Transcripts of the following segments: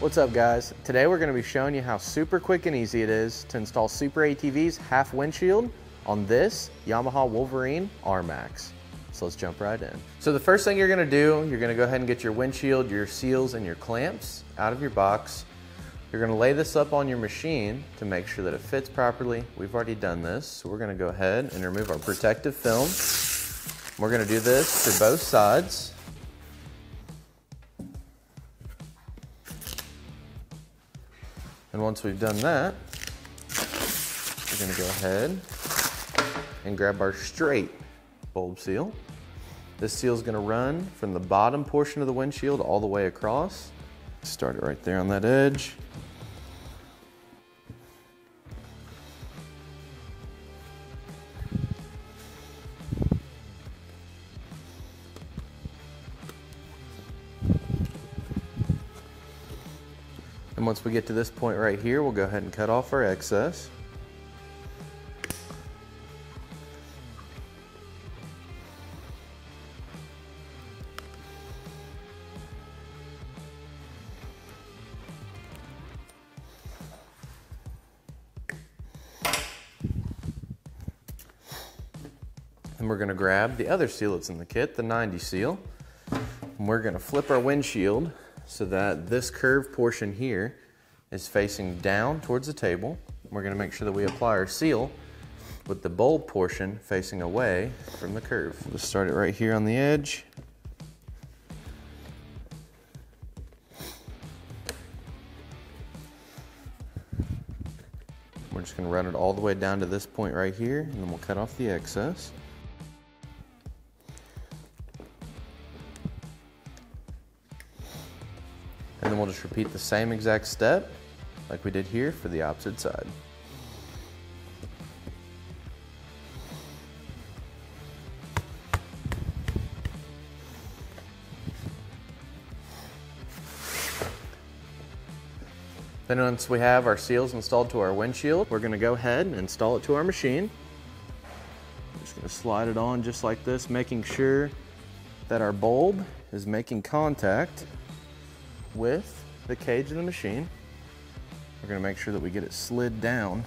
What's up guys? Today we're going to be showing you how super quick and easy it is to install Super ATV's half windshield on this Yamaha Wolverine R-Max. So let's jump right in. So the first thing you're going to do, you're going to go ahead and get your windshield, your seals, and your clamps out of your box. You're going to lay this up on your machine to make sure that it fits properly. We've already done this, so we're going to go ahead and remove our protective film. We're going to do this for both sides. And once we've done that, we're gonna go ahead and grab our straight bulb seal. This seal is gonna run from the bottom portion of the windshield all the way across. Start it right there on that edge. And once we get to this point right here, we'll go ahead and cut off our excess. And we're gonna grab the other seal that's in the kit, the 90 seal. And we're gonna flip our windshield so that this curved portion here is facing down towards the table. We're gonna make sure that we apply our seal with the bulb portion facing away from the curve. We'll start it right here on the edge. We're just gonna run it all the way down to this point right here, and then we'll cut off the excess. And then we'll just repeat the same exact step like we did here for the opposite side. Then once we have our seals installed to our windshield, we're gonna go ahead and install it to our machine. I'm just gonna slide it on just like this, making sure that our bulb is making contact with the cage of the machine. We're gonna make sure that we get it slid down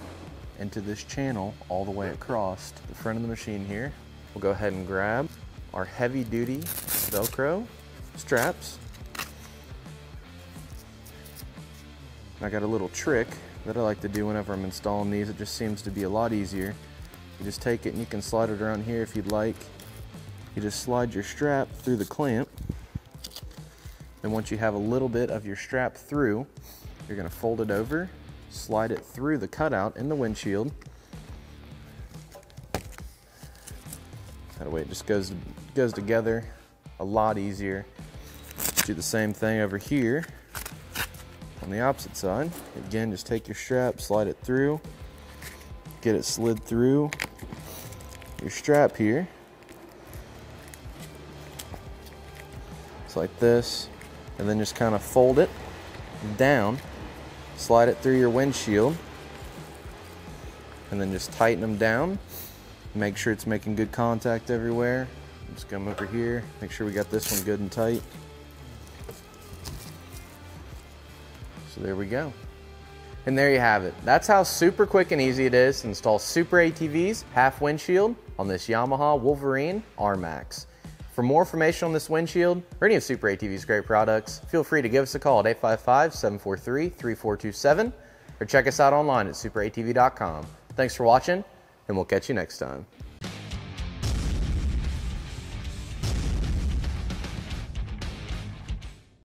into this channel all the way across the front of the machine here. We'll go ahead and grab our heavy duty Velcro straps. I got a little trick that I like to do whenever I'm installing these. It just seems to be a lot easier. You just take it and you can slide it around here if you'd like. You just slide your strap through the clamp then once you have a little bit of your strap through, you're gonna fold it over, slide it through the cutout in the windshield. That way it just goes, goes together a lot easier. Do the same thing over here on the opposite side. Again, just take your strap, slide it through, get it slid through your strap here. It's like this and then just kind of fold it down, slide it through your windshield, and then just tighten them down. Make sure it's making good contact everywhere. Just come over here, make sure we got this one good and tight. So there we go. And there you have it. That's how super quick and easy it is to install Super ATV's half windshield on this Yamaha Wolverine R-Max. For more information on this windshield or any of Super ATV's great products, feel free to give us a call at 855-743-3427 or check us out online at superatv.com. Thanks for watching, and we'll catch you next time.